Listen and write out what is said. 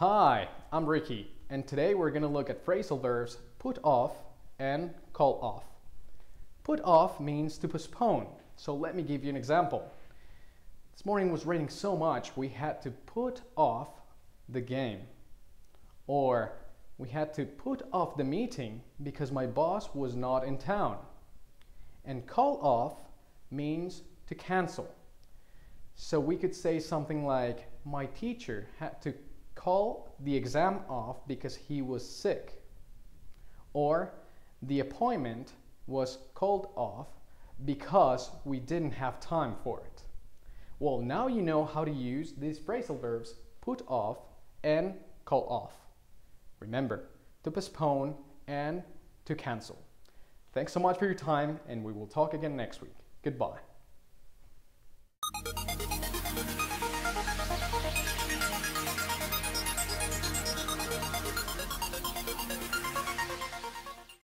Hi, I'm Ricky, and today we're going to look at phrasal verbs put off and call off. Put off means to postpone, so let me give you an example. This morning was raining so much we had to put off the game. Or we had to put off the meeting because my boss was not in town. And call off means to cancel. So we could say something like, my teacher had to call the exam off because he was sick. Or the appointment was called off because we didn't have time for it. Well, now you know how to use these phrasal verbs put off and call off. Remember, to postpone and to cancel. Thanks so much for your time and we will talk again next week. Goodbye.